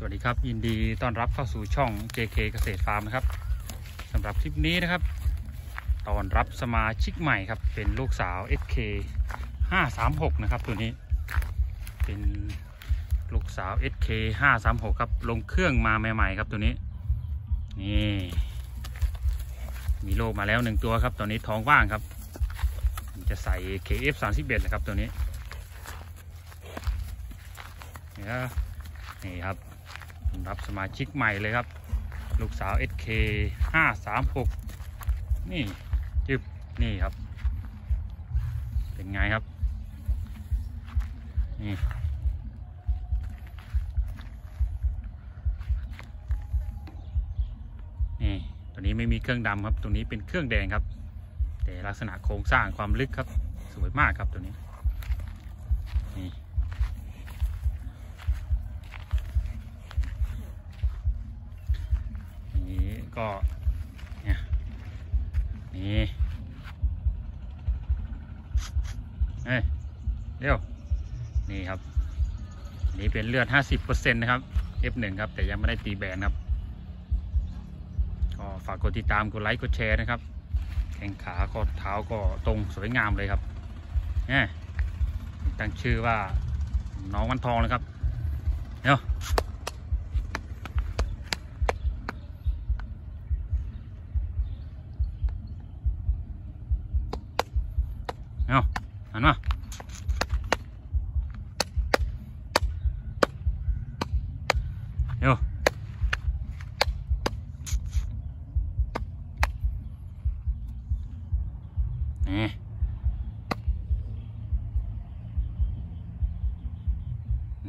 สวัสดีครับ ยินดีต้อนรับเข้าสู่ช่อง JK เกษตรฟาร์มนะครับสำหรับคลิปนี้นะครับต้อนรับสมาชิกใหม่ครับ เป็นลูกสาว SK 536 นะครับ ตัวนี้ เป็นลูกสาว SK 536 ครับ ลงเครื่องมาใหม่ๆ ครับตัวนี้ นี่ มีโลมาแล้วหนึ่งตัวครับตัวนี้ท้องว่างครับ จะใส่ KF 31นะครับตัวนี้ นี่ยนี่ครับ รับสมาชิกใหม่เลยครับ ลูกสาว SK 536 นี่จึบนี่ครับ เป็นไงครับ นี่นี่ตัวนี้ไม่มีเครื่องดำครับ ตัวนี้เป็นเครื่องแดงครับ แต่ลักษณะโครงสร้างความลึกครับ สวยมากครับตัวนี้นี่ นี้ ก็เนี่ยนี่เฮ้ยเร็วนี่ครับนี่เป็นเลือด 50%นะครับ F1 ครับ แต่ยังไม่ได้ตีแบนครับก็ฝากกดติดตาม กดไลค์ กดแชร์นะครับ แข้งขาข้อเท้าก็ตรงสวยงามเลยครับเนี่ยตั้งชื่อว่าน้องวันทองเลยครับเดี๋ยว เอาหันมาเดี๋ยวนี่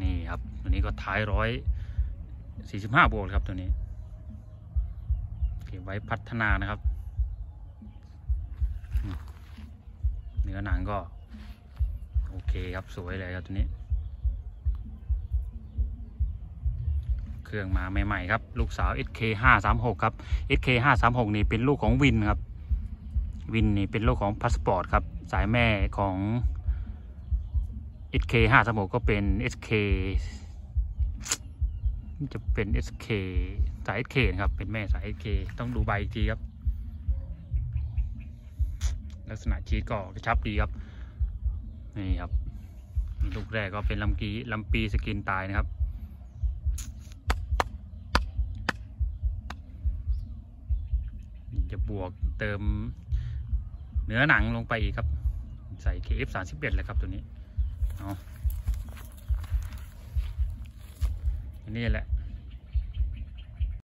นี่ครับตัวนี้ก็ท้ายร้อยสี่สิบห้าบวกครับตัวนี้เก็บไว้พัฒนานะครับ เนื้อหนังก็ โอเคครับสวยเลยครับตัวนี้ เครื่องมาใหม่ๆครับ ลูกสาว SK 536ครับ SK 536นี่เป็นลูกของวินครับ วินนี่เป็นลูกของพาสปอร์ตครับ สายแม่ของ SK 536ก็เป็น SK จะเป็น SK สาย SK ครับ เป็นแม่สาย SK ต้องดูใบอีกทีครับ ลักษณะชีสก็กระชับดีครับนี่ครับลูกแรกก็เป็นลำกีลำปีสกินตายนะครับจะบวกเติมเนื้อหนังลงไปอีกครับ ใส่ KF 31เลยครับตัวนี้เอาอันนี้แหละ